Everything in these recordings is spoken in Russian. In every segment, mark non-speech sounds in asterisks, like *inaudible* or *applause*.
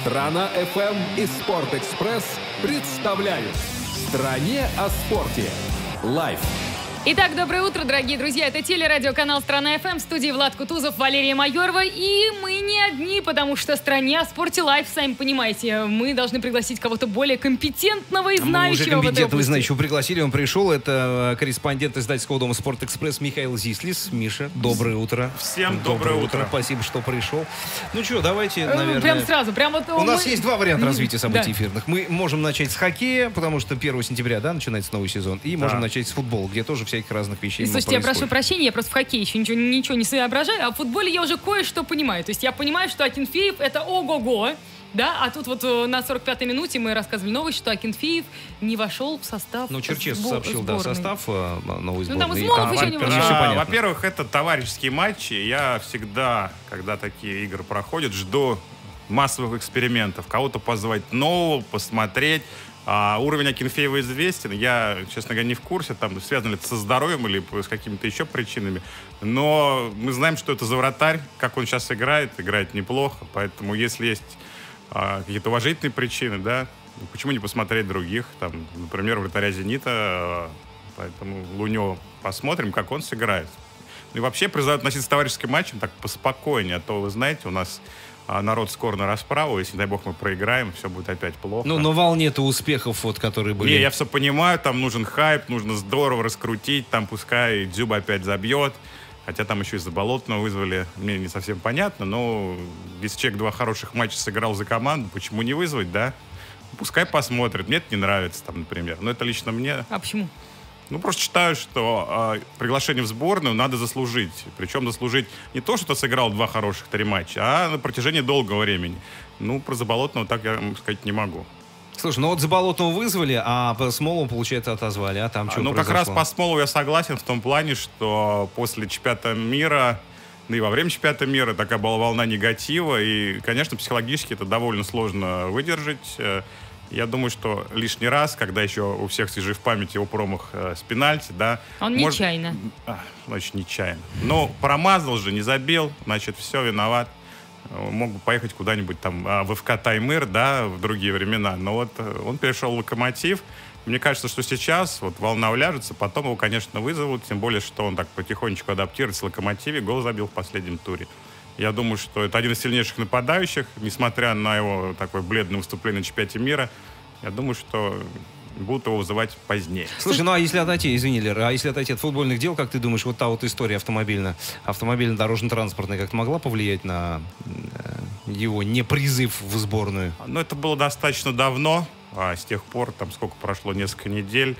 Страна FM и Спортэкспресс представляют в стране о спорте. Live. Итак, доброе утро, дорогие друзья. Это телерадиоканал «Страна ФМ» в студии Влад Кутузов, Валерия Майорова. И мы не одни, потому что в стране о спорте live, сами понимаете, мы должны пригласить кого-то более компетентного и знающего Мы уже компетентного и знающего пригласили. Он пришел. Это э, корреспондент издательского дома «Спортэкспресс» Михаил Зислис. Миша, доброе утро. Всем доброе утро. Спасибо, что пришел. Ну что, давайте, Э, наверное... Прям сразу, прям вот... У нас мы- есть два варианта развития событий Да. эфирных. Мы можем начать с хоккея, потому что 1 сентября, да, начинается новый сезон. И можем начать с футбола, где тоже всяких разных вещей Слушайте, я прошу происходит. прощения, я просто в хоккее еще ничего, ничего не соображаю, а в футболе я уже кое-что понимаю. То есть я понимаю, что Акинфеев это ого-го, да, а тут вот э, на 45-й минуте мы рассказывали новость, что Акинфеев не вошел в состав Ну, Черчесов сбор- сообщил, да, сборной. состав э, новой Ну, там сборной. Измолов И еще не во- вышел. всё А. Во-первых, это товарищеские матчи. Я всегда, когда такие игры проходят, жду массовых экспериментов. Кого-то позвать нового, посмотреть. А, уровень Акинфеева известен. Я, честно говоря, не в курсе, там, связано ли это со здоровьем или с какими-то еще причинами. Но мы знаем, что это за вратарь, как он сейчас играет, играет неплохо. Поэтому если есть а, какие-то уважительные причины, да, ну, почему не посмотреть других? Там, например, вратаря «Зенита», а, поэтому Лунева посмотрим, как он сыграет. Ну и вообще призываю относиться к товарищеским матчам так поспокойнее, а то, вы знаете, у нас народ скоро на расправу, если, дай бог, мы проиграем, все будет опять плохо. Ну, на волне-то успехов, вот, которые были. Не, я все понимаю, там нужен хайп, нужно здорово раскрутить, там пускай Дзюба опять забьет, хотя там еще и Заболотного вызвали, мне не совсем понятно, но если человек два хороших матча сыграл за команду, почему не вызвать, да? Пускай посмотрит, мне это не нравится, там, например. Но это лично мне. А почему? Ну, просто считаю, что э, приглашение в сборную надо заслужить. Причем заслужить не то, что сыграл два хороших три матча, а на протяжении долгого времени. Ну, про Заболотного так я сказать не могу. Слушай, ну вот Заболотного вызвали, а по Смолу, получается, отозвали. А там что ну, как раз по Смолу я согласен в том плане, что после чемпионата мира, ну и во время чемпионата мира такая была волна негатива, и, конечно, психологически это довольно сложно выдержать. Я думаю, что лишний раз, когда еще у всех свежий в памяти его промах э, с пенальти, да... Он может- нечаянно. А, значит, нечаянно. Но промазал же, не забил, значит, все, виноват. Мог бы поехать куда-нибудь там а, в ФК Таймыр, да, в другие времена. Но вот э, он перешел в Локомотив. Мне кажется, что сейчас вот волна уляжется, потом его, конечно, вызовут, тем более, что он так потихонечку адаптируется в Локомотиве, гол забил в последнем туре. Я думаю, что это один из сильнейших нападающих, несмотря на его такое бледное выступление на чемпионате мира. Я думаю, что будут его вызывать позднее. Слушай, ну а если отойти, извини, Лера, а если отойти от футбольных дел, как ты думаешь, вот та вот история автомобильная, автомобильно-дорожно-транспортная как-то могла повлиять на э, его не призыв в сборную? Ну, это было достаточно давно, а с тех пор, там, сколько прошло, несколько недель.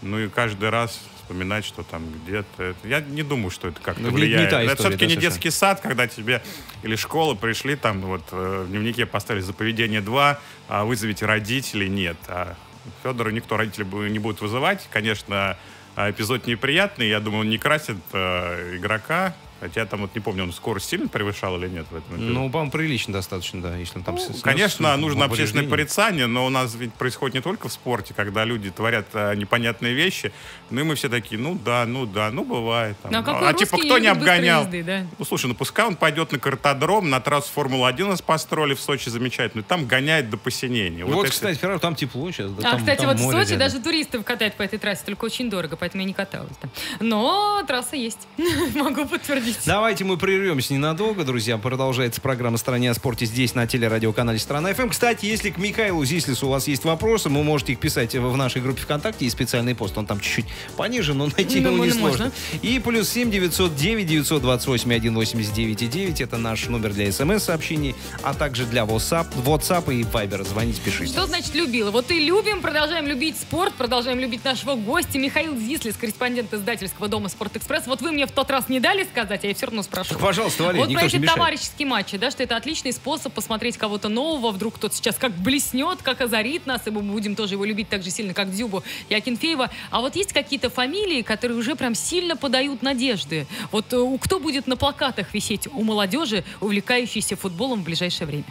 Ну, и каждый раз вспоминать, что там где-то... Я не думаю, что это как-то Ну, не- не влияет. та это история, все-таки да, не совершенно. детский сад, когда тебе или школа пришли, там вот э, в дневнике поставили за поведение 2, а вызовите родителей, нет. А Федора никто родителей не будет вызывать. Конечно, эпизод неприятный, я думаю, он не красит э, игрока, Хотя там вот не помню, он скорость сильно превышал или нет в этом эпизоде? Ну, по-моему, прилично достаточно, да, если он там... Ну, Конечно, нужно общественное порицание, но у нас ведь происходит не только в спорте, когда люди творят э, непонятные вещи, ну и мы все такие, ну да, ну да, ну бывает. там. Ну, а какой а типа кто не обгонял? езды, да? Ну слушай, ну пускай он пойдет на картодром, на трассу Формулы-1 у нас построили в Сочи замечательно, там гоняет до посинения. Вот, это- кстати, хорошо, там тепло сейчас. да, а, там- кстати, там вот в Сочи рядом. даже туристов катают по этой трассе, только очень дорого, поэтому я не каталась там. Но трасса есть. *laughs* Могу подтвердить. Давайте мы прервемся ненадолго, друзья. Продолжается программа «Стране о спорте» здесь, на телерадиоканале «Страна ФМ». Кстати, если к Михаилу Зислису у вас есть вопросы, вы можете их писать в нашей группе ВКонтакте. Есть специальный пост, он там чуть-чуть пониже, но найти его Думаю, несложно. И плюс 7 909 928 189 9. Это наш номер для смс-сообщений, а также для WhatsApp, WhatsApp и Viber. Звоните, пишите. Что значит любила? Вот и любим, продолжаем любить спорт, продолжаем любить нашего гостя Михаил Зислис, корреспондент издательского дома «Спортэкспресс». Вот вы мне в тот раз не дали сказать, а я все равно спрошу. Так, пожалуйста, Валерий, Вот про эти товарищеские матчи, да, что это отличный способ посмотреть кого-то нового, вдруг кто-то сейчас как блеснет, как озарит нас, и мы будем тоже его любить так же сильно, как Дзюбу и Акинфеева. А вот есть какие-то фамилии, которые уже прям сильно подают надежды. Вот э, кто будет на плакатах висеть у молодежи, увлекающейся футболом в ближайшее время?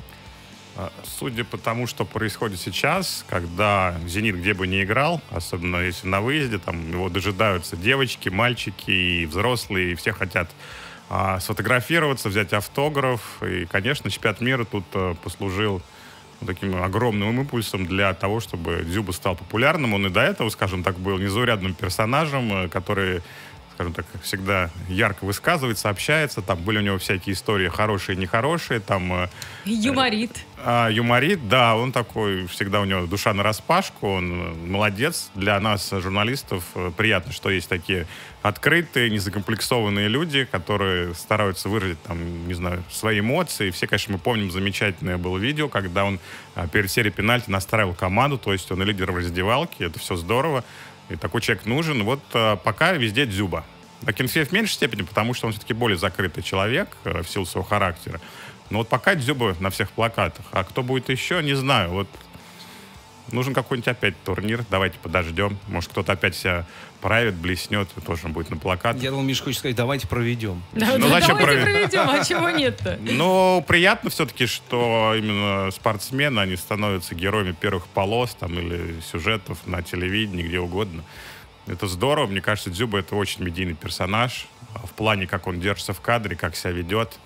А, Судя по тому, что происходит сейчас, когда «Зенит» где бы ни играл, особенно если на выезде, там его дожидаются девочки, мальчики и взрослые, и все хотят а, сфотографироваться, взять автограф. И, конечно, чемпионат мира тут а, послужил таким огромным импульсом для того, чтобы Дзюба стал популярным. Он и до этого, скажем так, был незаурядным персонажем, э, который скажем так, всегда ярко высказывается, общается. Там были у него всякие истории хорошие и нехорошие. Там, э, Юморит. А, юморит, да, он такой, всегда у него душа на распашку, он э, молодец. Для нас, журналистов, э, приятно, что есть такие открытые, незакомплексованные люди, которые стараются выразить, там, не знаю, свои эмоции. Все, конечно, мы помним замечательное было видео, когда он а, перед серией пенальти настраивал команду, то есть он и лидер в раздевалке, это все здорово. И такой человек нужен. Вот пока везде Дзюба. А Кенфеев в меньшей степени, потому что он все-таки более закрытый человек э, в силу своего характера. Но вот пока Дзюба на всех плакатах. А кто будет еще, не знаю. Вот нужен какой-нибудь опять турнир. Давайте подождем. Может, кто-то опять себя правит, блеснет, и тоже будет на плакатах. Я думал, Миша хочет сказать, давайте проведем. Да, Ну, да, зачем давайте проверять? проведем, а чего нет-то? *laughs* Но приятно все-таки, что именно спортсмены, они становятся героями первых полос там, или сюжетов на телевидении, где угодно. Это здорово. Мне кажется, Дзюба это очень медийный персонаж. В плане, как он держится в кадре, как себя ведет.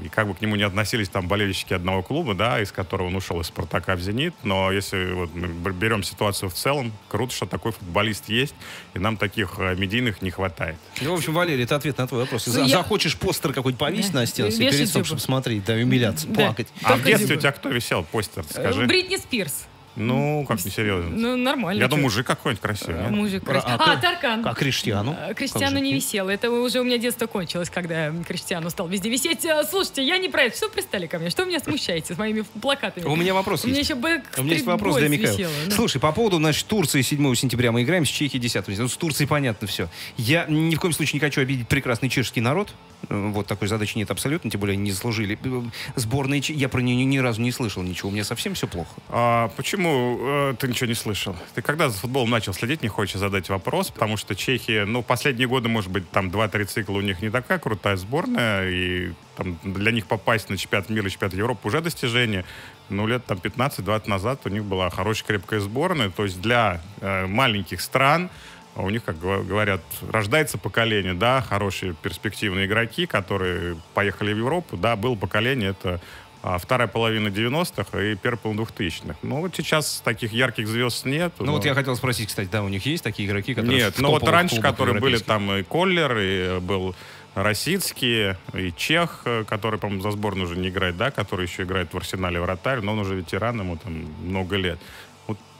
И как бы к нему не относились там болельщики одного клуба, да, из которого он ушел из «Спартака» в «Зенит», но если вот мы берем ситуацию в целом, круто, что такой футболист есть, и нам таких э, медийных не хватает. Ну, в общем, Валерий, это ответ на твой вопрос. За- Ну, я- Захочешь постер какой-нибудь повесить Да. на стену, Вешай перед собой, смотреть, да, умиляться, Да. плакать. А в Только детстве Дзюба. у тебя кто висел? Постер, скажи. Бритни Спирс. Ну, как несерьезно. Ну, нормально. Я думаю, мужик какой-нибудь красивый. Мужик Про- красивый. а А, Таркан. А Криштиану? А, Как Криштиану не висел. Это уже у меня детство кончилось, когда Криштиану стал везде висеть. А, Слушайте, я не про это. Что пристали ко мне? Что вы меня смущаете с моими плакатами? У меня вопрос У меня есть. еще Backstreet У меня есть вопрос для Михаила. висело, да. Слушай, по поводу, значит, Турции 7 сентября мы играем, с Чехией 10 Ну, с Турцией понятно все. Я ни в коем случае не хочу обидеть прекрасный чешский народ. Э, Вот такой задачи нет абсолютно, тем более они не заслужили. Э, Сборная, я про нее ни разу не слышал ничего. У меня совсем все плохо. А почему э, ты ничего не слышал? Ты когда за футболом начал следить, не хочешь задать вопрос, потому что Чехия, ну, последние годы, может быть, там 2-3 цикла у них не такая крутая сборная, и там, для них попасть на чемпионат мира, чемпионат Европы уже достижение. Ну, лет там 15-20 назад у них была хорошая крепкая сборная, то есть для э, маленьких стран у них, как говорят, рождается поколение, да, хорошие перспективные игроки, которые поехали в Европу, да, было поколение, это вторая половина 90-х и первая половина 2000-х. Ну, вот сейчас таких ярких звезд нет. Ну, но- вот я хотел спросить, кстати, да, у них есть такие игроки, которые Нет, ну вот раньше, которые были там и Коллер, и э, был Росицкий, и Чех, э, который, по-моему, за сборную уже не играет, да, который еще играет в Арсенале вратарь, но он уже ветеран, ему там много лет.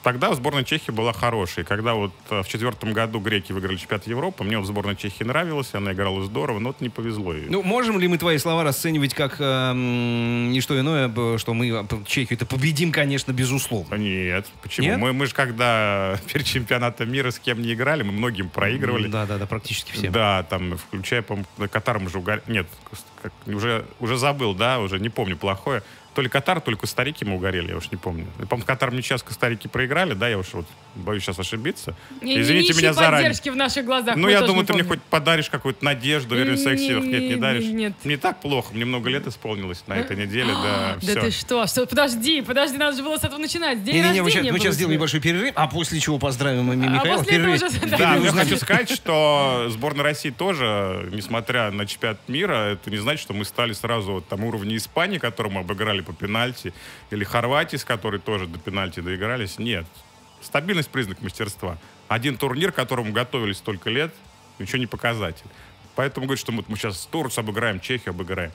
Тогда сборная Чехии была хорошей. Когда вот э, в четвертом году греки выиграли чемпионат Европы, мне вот сборная Чехии нравилась, она играла здорово, но вот не повезло ей. Ну, можем ли мы твои слова расценивать как эм, не что иное, что мы э, п- Чехию-то победим, конечно, безусловно. А Нет, почему? Нет? Мы, мы же когда *laughs* перед чемпионатом мира с кем не играли, мы многим проигрывали. Да, да, да, практически все. Да, там, включая, по-моему, Катар мы уже угорели. Нет, как- уже, уже забыл, да, уже не помню плохое. То ли Катар, то ли Коста-Рики мы угорели, я уж не помню. И, По-моему, Катар мне сейчас Коста-Рики проиграли, да, я уж вот боюсь сейчас ошибиться. Не- не Извините меня заранее. поддержки в наших глазах. Ну, я думаю, ты мне хоть подаришь какую-то надежду, уверен в своих Не- силах. Нет, не не- даришь. нет. Не так плохо, мне много лет исполнилось на этой неделе, да, Да все. ты что? что? Подожди, подожди, надо же было с этого начинать. День рождения сейчас, мы сейчас сделаем небольшой перерыв, а после чего поздравим Ми- А Михаила. после этого Перерыв. уже- Перерыв Да, я хочу сказать, что сборная России тоже, несмотря на чемпионат мира, это не значит, что мы стали сразу там уровня Испании, которую мы обыграли по пенальти, или Хорватии, с которой тоже до пенальти доигрались. Нет. Стабильность признак мастерства. Один турнир, к которому готовились столько лет, ничего не показатель. Поэтому говорю, что мы, мы сейчас Турцию обыграем, Чехию обыграем.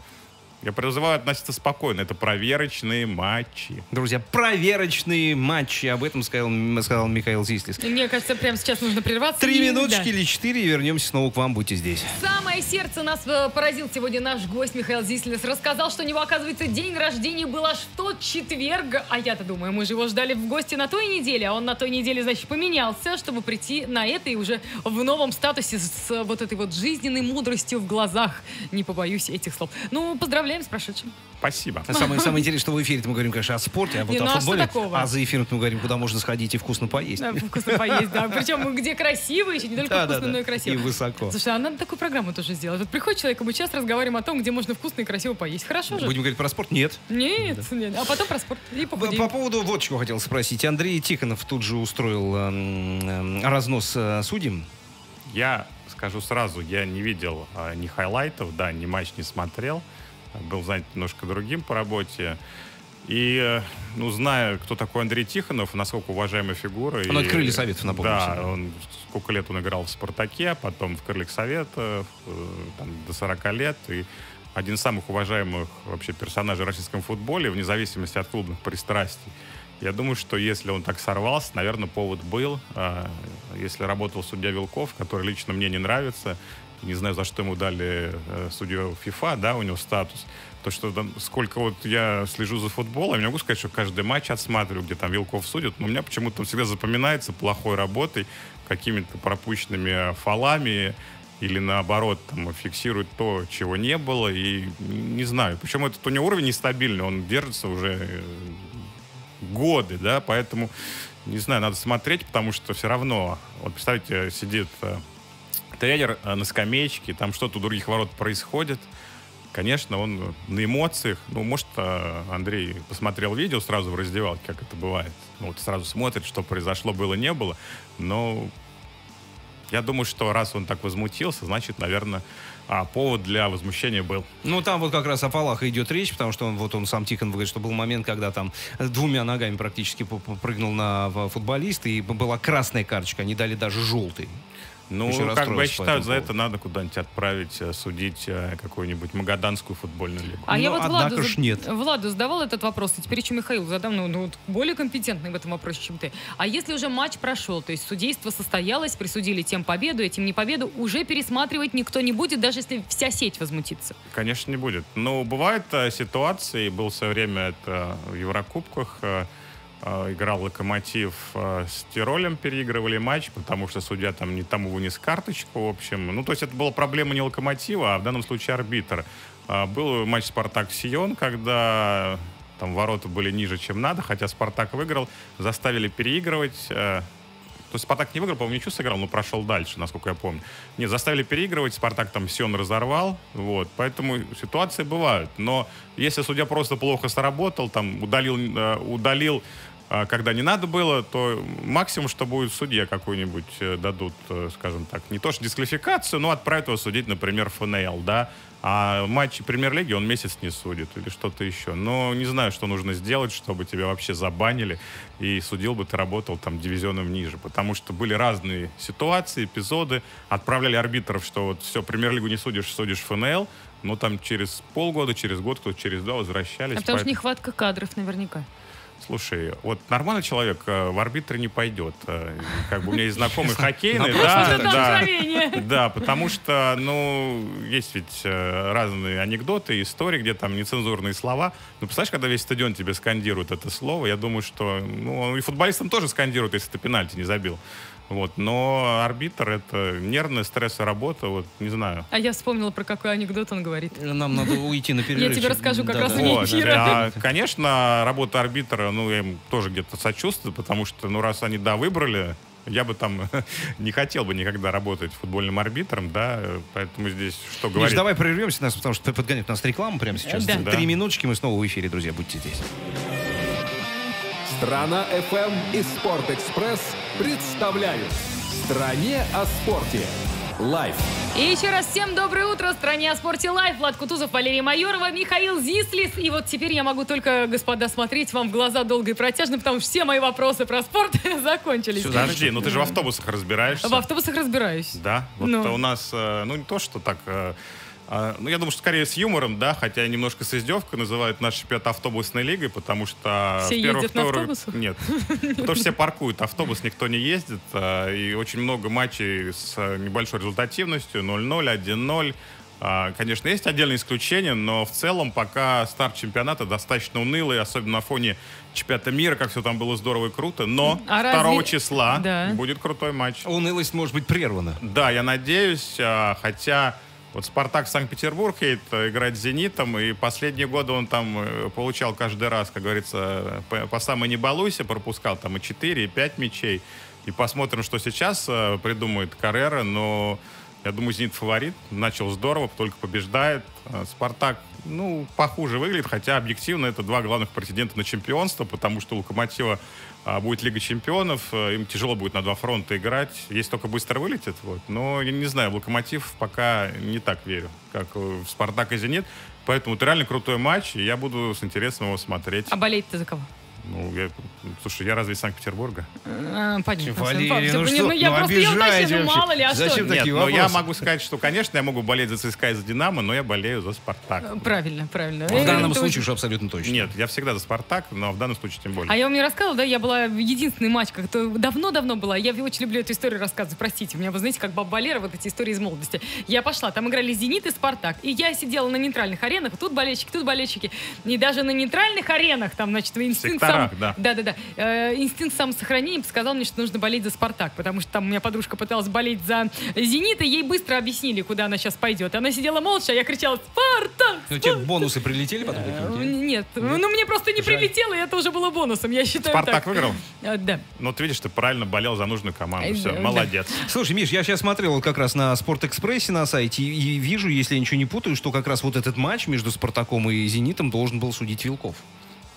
Я призываю относиться спокойно. Это проверочные матчи. Друзья, проверочные матчи. Об этом сказал, сказал Михаил Зислис. Мне кажется, прямо сейчас нужно прерваться. Три и- минуточки да. или четыре, и вернемся снова к вам. Будьте здесь. Самое сердце нас э, поразил сегодня наш гость Михаил Зислис. Рассказал, что у него, оказывается, день рождения был аж в тот четверг. А я-то думаю, мы же его ждали в гости на той неделе, а он на той неделе, значит, поменялся, чтобы прийти на это и уже в новом статусе с, вот этой вот жизненной мудростью в глазах. Не побоюсь этих слов. Ну, поздравляем с прошедшим. Спасибо. Самое, самое интересное, что в эфире мы говорим, конечно, о спорте, а вот Не, о ну а футболе. такого? А за эфиром мы говорим, куда можно сходить и вкусно поесть. Да, вкусно поесть, да. Причем где красиво еще, не только Да, да, вкусно, да. но и красиво. И высоко. Слушай, а надо такую программу тоже сделать. Вот приходит человек, и мы сейчас разговариваем о том, где можно вкусно и красиво поесть. Хорошо же? Будем говорить про спорт? Нет. Нет, нет. А потом про спорт. И По, похудеем. по поводу вот чего хотел спросить. Андрей Тихонов тут же устроил эм, эм, разнос э, судьям. Я скажу сразу, я не видел а, ни хайлайтов, да, ни матч не смотрел. Был занят немножко другим по работе. И, э, ну, зная, кто такой Андрей Тихонов, насколько уважаемая фигура. Он и, от Крылья Советов, напомню Да, себе. он сколько лет он играл в «Спартаке», потом в «Крыльях Советов», э, там, до 40 лет. И один из самых уважаемых вообще персонажей в российском футболе, вне зависимости от клубных пристрастий. Я думаю, что если он так сорвался, наверное, повод был. А, Если работал судья Вилков, который лично мне не нравится, не знаю, за что ему дали э, судью ФИФА, да, у него статус, то что там, сколько вот я слежу за футболом, я могу сказать, что каждый матч отсматриваю, где там Вилков судит, но у меня почему-то всегда запоминается плохой работой, какими-то пропущенными фолами, или наоборот, там, фиксирует то, чего не было, и не знаю. Причем этот у него уровень нестабильный, он держится уже э, годы, да, поэтому, не знаю, надо смотреть, потому что все равно, вот представьте, сидит э, тренер э, на скамеечке, там что-то у других ворот происходит, конечно, он на эмоциях, ну, может, э, Андрей посмотрел видео сразу в раздевалке, как это бывает, ну, вот сразу смотрит, что произошло, было, не было, но я думаю, что раз он так возмутился, значит, наверное, а, повод для возмущения был. Ну, там вот как раз о фалах идет речь, потому что он, вот он сам Тихон говорит, что был момент, когда там двумя ногами практически прыгнул на футболиста, и была красная карточка, они дали даже желтый. Ну, Очень как бы я считаю, за это надо куда-нибудь отправить, э, судить э, какую-нибудь магаданскую футбольную лигу. А я Ну, вот однако Владу, ж зад- нет. Владу задавал этот вопрос, и теперь еще Михаил задам, ну, ну, вот более компетентный в этом вопросе, чем ты. А если уже матч прошел, то есть судейство состоялось, присудили тем победу, этим не победу, уже пересматривать никто не будет, даже если вся сеть возмутится. Конечно, не будет. Но бывают э, ситуации, был в свое время это в Еврокубках, играл Локомотив э, с Тиролем, переигрывали матч, потому что судья там не тому вынес карточку, в общем. Ну, то есть это была проблема не Локомотива, а в данном случае арбитр. А, Был матч Спартак-Сион, когда там ворота были ниже, чем надо, хотя Спартак выиграл, заставили переигрывать. То есть Спартак не выиграл, по-моему, ничего сыграл, но прошел дальше, насколько я помню. Нет, заставили переигрывать, Спартак там Сион разорвал, вот, поэтому ситуации бывают. Но если судья просто плохо сработал, там, удалил, э, удалил э, когда не надо было, то максимум, что будет судья какой-нибудь э, дадут, скажем так, не то что дисквалификацию, но отправят его судить, например, ФНЛ, да, а матчи премьер-лиги он месяц не судит или что-то еще. Но не знаю, что нужно сделать, чтобы тебя вообще забанили и судил бы ты работал там дивизионом ниже. Потому что были разные ситуации, эпизоды. Отправляли арбитров, что вот все, премьер-лигу не судишь, судишь ФНЛ. Но там через полгода, через год, кто через два возвращались. А потому что Поэтому- нехватка кадров наверняка. Слушай, вот нормальный человек э, в арбитры не пойдет. Э, Как бы у меня есть *laughs* знакомый хоккейный, да, да, *laughs* да, потому что, ну, есть ведь э, разные анекдоты, истории, где там нецензурные слова. Ну, представляешь, когда весь стадион тебе скандирует это слово, я думаю, что, ну, и футболистам тоже скандируют, если ты пенальти не забил. Вот, но арбитр это нервная, стрессовая работа, вот, не знаю. А я вспомнила, про какой анекдот он говорит. Нам надо уйти на перерыв. Я тебе расскажу как раз Вот, эфира. конечно, работа арбитра, ну, я им тоже где-то сочувствую, потому что, ну, раз они, да, выбрали, я бы там *laughs* не хотел бы никогда работать футбольным арбитром, да, поэтому здесь что Миш, говорить. давай прервемся, нас, потому что подгонит нас реклама прямо сейчас. Да. Три Да. минуточки, мы снова в эфире, друзья, будьте здесь. Страна FM и Спорт Экспресс представляют в стране о спорте. Live. И еще раз всем доброе утро. Стране о спорте live. Влад Кутузов, Валерия Майорова, Михаил Зислис. И вот теперь я могу только, господа, смотреть вам в глаза долго и протяжно, потому что все мои вопросы про спорт *laughs* закончились. Подожди, ну ты же в автобусах разбираешься. В автобусах разбираюсь. Да, вот Ну. у нас, э, ну не то, что так, э, ну я думаю, что скорее с юмором, да, хотя немножко с издевкой называют наш чемпионат автобусной лигой, потому что... Все в первых ездят на турах- автобусах? Нет, потому что все паркуют, автобус никто не ездит, а, и очень много матчей с небольшой результативностью, 0-0, 1-0. А, Конечно, есть отдельные исключения, но в целом пока старт чемпионата достаточно унылый, особенно на фоне чемпионата мира, как все там было здорово и круто, но А 2 разве- числа Да. будет крутой матч. Унылость может быть прервана. Да, я надеюсь, а, хотя вот Спартак Санкт-Петербург едет э, играть с Зенитом, и последние годы он там э, получал каждый раз, как говорится, по, по самой не пропускал там и 4, и 5 мячей. И посмотрим, что сейчас э, придумает Каррера, но я думаю, Зенит фаворит, начал здорово, только побеждает. А, Спартак ну, похуже выглядит, хотя объективно это два главных претендента на чемпионство, потому что у Локомотива будет Лига Чемпионов, э, им тяжело будет на два фронта играть, если только быстро вылетит, вот. Но я не знаю, в Локомотив пока не так верю, как в Спартак и Зенит, поэтому это реально крутой матч, и я буду с интересом его смотреть. А болеть ты за кого? Ну, я, слушай, я разве из Санкт-Петербурга? А, понятно. Валерий, ну всё, что, я ну просто я обижаете уточню, ну вообще. мало ли, а Зачем что? так- Такие Нет, но я вопросы. могу сказать, что, конечно, я могу болеть за ЦСКА и за Динамо, но я болею за Спартак. Правильно, правильно. В Э, данном случае очень- уж абсолютно точно. Нет, я всегда за Спартак, но в данном случае тем более. А я вам не рассказывала, да, я была в единственный матч, как то давно-давно была. Я очень люблю эту историю рассказывать, простите. У меня, вы знаете, как баба Валера, вот эти истории из молодости. Я пошла, там играли «Зенит» и «Спартак». И я сидела на нейтральных аренах, тут болельщики, тут болельщики. И даже на нейтральных аренах, там, значит, инстинкт сам... да. Да-да-да. Э, инстинкт самосохранения подсказал мне, что нужно болеть за «Спартак», потому что там у меня подружка пыталась болеть за «Зенит», и ей быстро объяснили, куда она сейчас пойдет. Она сидела молча, а я кричала «Спартак!» Ну, тебе бонусы прилетели потом Э? Нет, ну мне просто не прилетело, и это уже было бонусом, я считаю Спартак так. выиграл? Э, Да. Ну, ты видишь, ты правильно болел за нужную команду. Э, Все, молодец. Слушай, Миш, я сейчас смотрел вот как раз на Спортэкспрессе на сайте и вижу, если я ничего не путаю, что как раз вот этот матч между Спартаком и Зенитом должен был судить Вилков.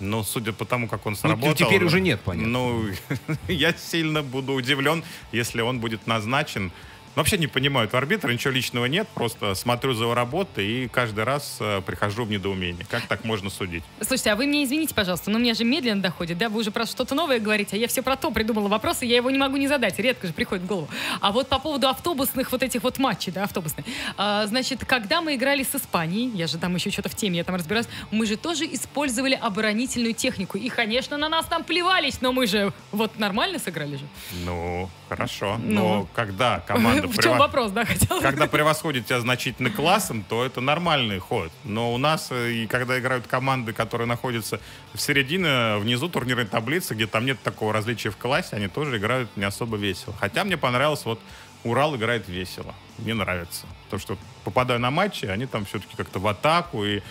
Но судя по тому, как он сработал... теперь уже нет, понятно. Ну, *laughs* я сильно буду удивлен, если он будет назначен. Вообще не понимаю этого арбитра, ничего личного нет, просто смотрю за его работой и каждый раз э, прихожу в недоумение. Как так можно судить? Слушайте, а вы мне извините, пожалуйста, но мне же медленно доходит, да? Вы уже про что-то новое говорите, а я все про то придумала вопросы, я его не могу не задать, редко же приходит в голову. А вот по поводу автобусных вот этих вот матчей, да, автобусных. А, значит, когда мы играли с Испанией, я же там еще что-то в теме, я там разбираюсь, мы же тоже использовали оборонительную технику. И, конечно, на нас там плевались, но мы же вот нормально сыграли же. Ну, хорошо. Ну. Но когда команда... В чем прево- вопрос, да, хотела Когда превосходит тебя значительно классом, то это нормальный ход. Но у нас, э, и когда играют команды, которые находятся в середине, внизу турнирной таблицы, где там нет такого различия в классе, они тоже играют не особо весело. Хотя мне понравилось, вот Урал играет весело. Мне нравится. То, что попадаю на матчи, они там все-таки как-то в атаку и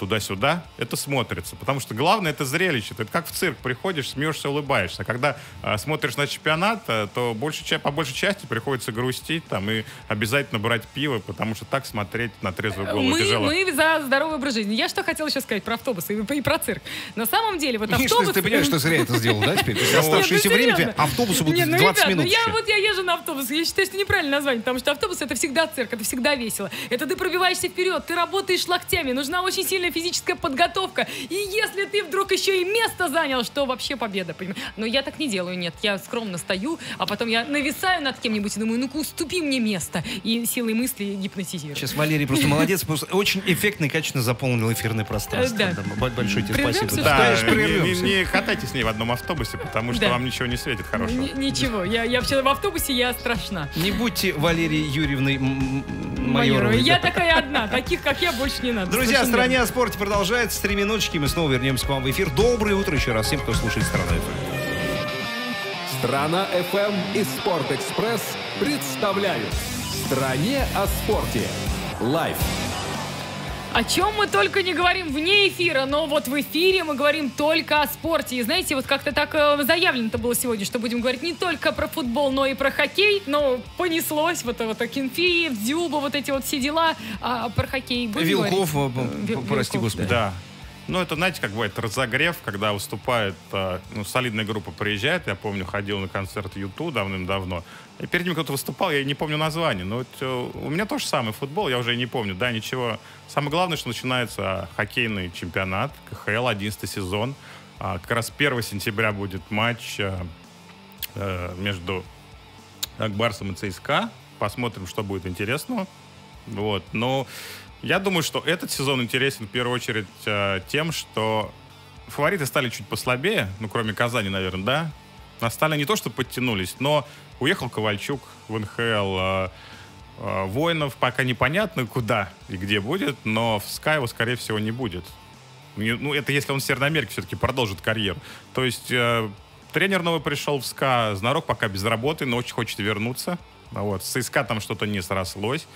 туда-сюда, это смотрится. Потому что главное это зрелище. Ты как в цирк приходишь, смеешься, улыбаешься. А когда э, смотришь на чемпионат, э, то больше, по большей части приходится грустить там, и обязательно брать пиво, потому что так смотреть на трезвую голову Мы, тяжело. мы за здоровый образ жизни. Я что хотела еще сказать про автобусы и, и про цирк. На самом деле, вот Миш, автобус... ты, ты понимаешь, что зря это сделал, да, теперь? Оставшееся время автобусы будут Не, ну, 20 ребят, минут ну я вот я езжу на автобус. Я считаю, что неправильное название, потому что автобус это всегда цирк, это всегда весело. Это ты пробиваешься вперед, ты работаешь локтями, нужна очень сильная физическая подготовка. И если ты вдруг еще и место занял, что вообще победа, понимаешь? Но я так не делаю, нет. Я скромно стою, а потом я нависаю над кем-нибудь и думаю, ну-ка уступи мне место. И силой мысли гипнотизирую. Сейчас Валерий просто молодец, просто очень эффектно и качественно заполнил эфирное пространство. Да. Большое тебе спасибо. Да, не, прервемся. не- не катайте с ней в одном автобусе, потому что вам ничего не светит хорошего. Ничего, я, я вообще в автобусе я страшна. Не будьте Валерией Юрьевной Майоровой. Я такая одна, таких как я больше не надо. Друзья, «Стране о спорте» продолжается. Три минуточки, мы снова вернемся к вам в эфир. Доброе утро еще раз всем, кто слушает «Страна ФМ». Страна FM и Спортэкспресс представляют в «Стране о спорте». Live. О чем мы только не говорим вне эфира, но вот в эфире мы говорим только о спорте. И знаете, вот как-то так э, заявлено-то было сегодня, что будем говорить не только про футбол, но и про хоккей. Но понеслось вот это вот Акинфеев, Дзюба, вот эти вот все дела. А про хоккей будем Вилков, говорить? э, Э, п- Вил- прости Вилков, господи. Да. Ну, это, знаете, как бывает разогрев, когда выступает, э, ну, солидная группа приезжает. Я помню, ходил на концерт U2 давным-давно. И перед ним кто-то выступал, я не помню название. Но э, у меня тоже самый футбол, я уже не помню. Да, ничего. Самое главное, что начинается хоккейный чемпионат, КХЛ, 11 сезон. А, как раз 1 сентября будет матч э, между Акбарсом и ЦСКА. Посмотрим, что будет интересного. Вот. Но я думаю, что этот сезон интересен в первую очередь э, тем, что фавориты стали чуть послабее, ну, кроме Казани, наверное, да? Остальные не то, что подтянулись, но уехал Ковальчук в НХЛ. э, э, Воинов пока непонятно куда и где будет, но в Sky его, скорее всего, не будет. Ну, это если он в Северной Америке все-таки продолжит карьеру. То есть э, тренер новый пришел в СКА, Знарок пока без работы, но очень хочет вернуться. Вот. С ЦСКА там что-то не срослось.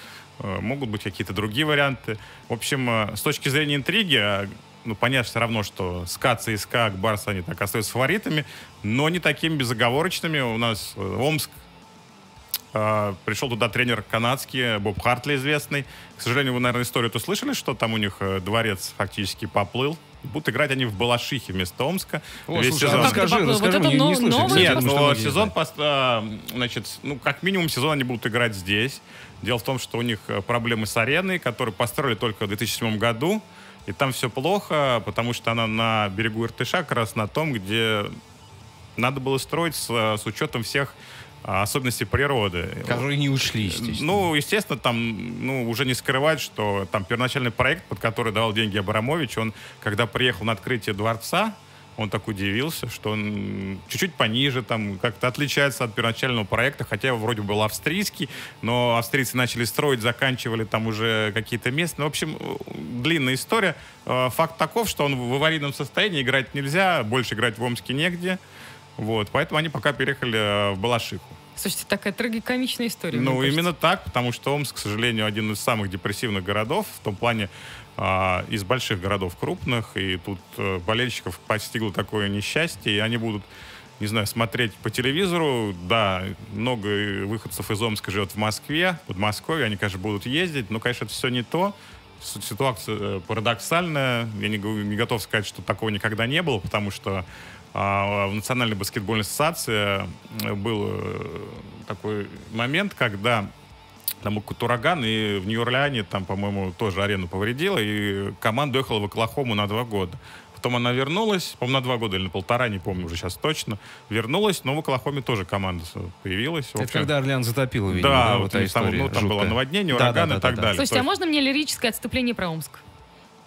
Э, Могут быть какие-то другие варианты. В общем, э, с точки зрения интриги, э, ну, понятно все равно, что СКА, ЦСКА, Барс, они так остаются фаворитами, но не такими безоговорочными. У нас э, Омск А, Пришел туда тренер канадский, Боб Хартли известный. К сожалению, вы, наверное, историю-то слышали, что там у них дворец фактически поплыл. Будут играть они в Балашихе вместо Омска. О, Весь слушай, а сезон. Как это расскажи, расскажи, Вот это мне не слышали. Нет, потому но сезон, а, значит, ну, как минимум сезон они будут играть здесь. Дело в том, что у них э, проблемы с ареной, которую построили только в 2007 году. И там все плохо, потому что она на берегу Иртыша, как раз на том, где надо было строить с, э, с учетом всех а, особенностей природы. Которые не ушли, естественно. Ну, естественно, там ну, уже не скрывать, что там первоначальный проект, под который давал деньги Абрамович, он, когда приехал на открытие дворца, он так удивился, что он чуть-чуть пониже, там как-то отличается от первоначального проекта, хотя вроде был австрийский, но австрийцы начали строить, заканчивали там уже какие-то места. Ну, в общем, длинная история. Э, Факт таков, что он в аварийном состоянии, играть нельзя, больше играть в Омске негде. Вот, поэтому они пока переехали э, в Балашиху. Слушайте, такая трагикомичная история. Ну, именно так, потому что Омск, к сожалению, один из самых депрессивных городов, в том плане а, из больших городов крупных, и тут э, болельщиков постигло такое несчастье, и они будут не знаю, смотреть по телевизору, да, много выходцев из Омска живет в Москве, в Подмосковье, они, конечно, будут ездить, но, конечно, это все не то. Ситуация э, парадоксальная. Я не, не готов сказать, что такого никогда не было, потому что а, в Национальной баскетбольной ассоциации э, был э, такой момент, когда там был какой-то ураган, и в Нью-Орлеане там, по-моему, тоже арену повредила, и команда уехала в Оклахому на два года. Потом она вернулась, по-моему, на два года или на полтора, не помню уже сейчас точно, вернулась, но в Оклахоме тоже команда появилась. Это общем, когда Орлеан затопило, видимо, да, да, вот вот там, ну, там было наводнение, Да, ураган да, и да, так да. далее. Слушайте, а можно мне лирическое отступление про Омск?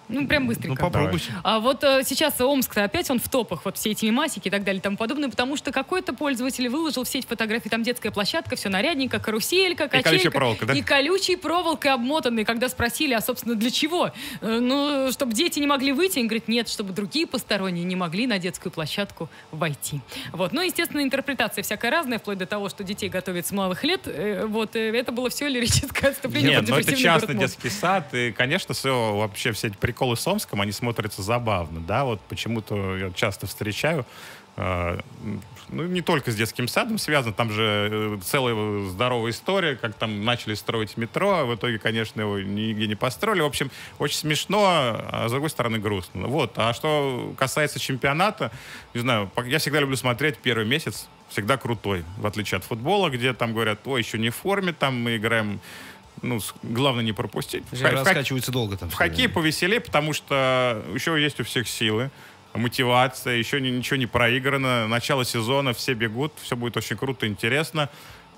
Ну, прям быстренько. Ну, попробуй. А вот э, сейчас Омск опять он в топах, вот все эти мемасики и так далее и тому подобное, потому что какой-то пользователь выложил в сеть фотографии, там детская площадка, все нарядненько, каруселька, качелька. колючая проволока, да? И колючей проволокой обмотанной. Когда спросили, а, собственно, для чего? Э, Ну, чтобы дети не могли выйти. Он говорит, нет, чтобы другие посторонние не могли на детскую площадку войти. Вот. Ну, естественно, интерпретация всякая разная, вплоть до того, что детей готовят с малых лет. Э, Вот, это было все лирическое отступление. Нет, под ну это частный детский сад, и, конечно, все, вообще все эти приколы с Омском, они смотрятся забавно, да, вот почему-то я часто встречаю, э, ну, не только с детским садом связано, там же э, целая здоровая история, как там начали строить метро, а в итоге, конечно, его нигде не построили. В общем, очень смешно, а с другой стороны грустно. Вот. А что касается чемпионата, не знаю, я всегда люблю смотреть первый месяц, всегда крутой, в отличие от футбола, где там говорят, ой, еще не в форме, там мы играем ну, главное не пропустить. Ха- Раскачивается долго там. в хоккее повеселее, потому что еще есть у всех силы, мотивация, еще ни- ничего не проиграно. Начало сезона, все бегут, все будет очень круто, интересно.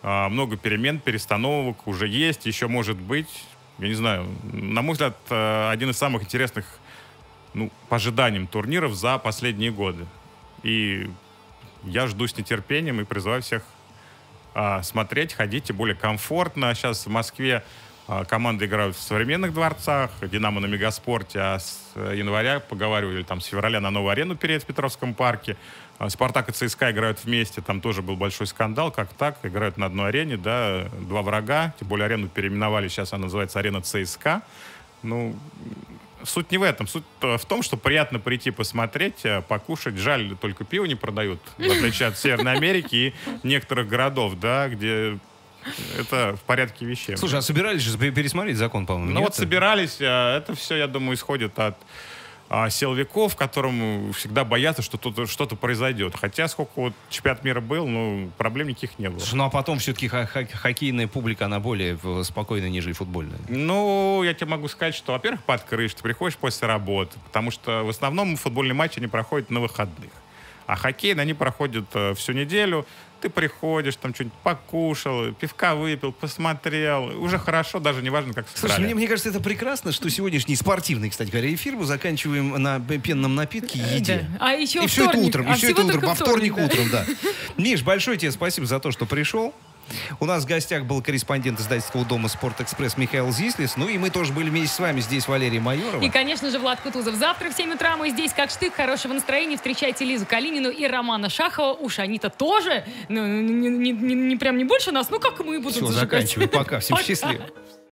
А, много перемен, перестановок уже есть, еще может быть. Я не знаю, на мой взгляд, э, один из самых интересных, ну, по ожиданиям турниров за последние годы. И я жду с нетерпением и призываю всех смотреть, ходить, тем более комфортно. Сейчас в Москве а, команды играют в современных дворцах, Динамо на Мегаспорте, а с э, января поговаривали, там, с февраля на новую арену перед в Петровском парке. А, Спартак и ЦСКА играют вместе, там тоже был большой скандал, как так, играют на одной арене, да, два врага, тем более арену переименовали, сейчас она называется арена ЦСКА. Ну, суть не в этом. Суть э, в том, что приятно прийти посмотреть, э, покушать. Жаль, только пиво не продают, в отличие от Северной Америки и некоторых городов, да, где это в порядке вещей. Слушай, а собирались же пе- пересмотреть закон, по-моему, ну вот собирались, э, это все, я думаю, исходит от а, силовиков, которым всегда боятся, что тут что-то произойдет. Хотя сколько вот чемпионат мира был, ну, проблем никаких не было. Слушай, ну а потом все-таки хоккейная публика, она более э, спокойная, нежели футбольная. Ну, я тебе могу сказать, что, во-первых, под крыш, ты приходишь после работы, потому что в основном футбольные матчи они проходят на выходных. А хоккейные они проходят э, всю неделю. Ты приходишь, там что-нибудь покушал, пивка выпил, посмотрел. Уже хорошо, даже не важно, как Слушай, сыграли. мне, мне кажется, это прекрасно, что сегодняшний спортивный, кстати говоря, эфир мы заканчиваем на пенном напитке и еде. Да. А еще И все это вторник. утром, А всего это утром, во вторник вторник, да. утром, да. Миш, большое тебе спасибо за то, что пришел. У нас в гостях был корреспондент издательского дома «Спортэкспресс» Михаил Зислис. Ну и мы тоже были вместе с вами. Здесь Валерий Майорова. И, конечно же, Влад Кутузов. Завтра в 7 утра мы здесь как штык. Хорошего настроения. Встречайте Лизу Калинину и Романа Шахова. Уж они-то тоже. Ну, не, не- не- не прям не больше нас. Ну, как мы будут Все, зажигать. заканчивай. Пока. Всем счастливо.